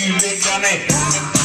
You big.